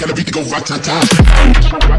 kind of beat to go right time.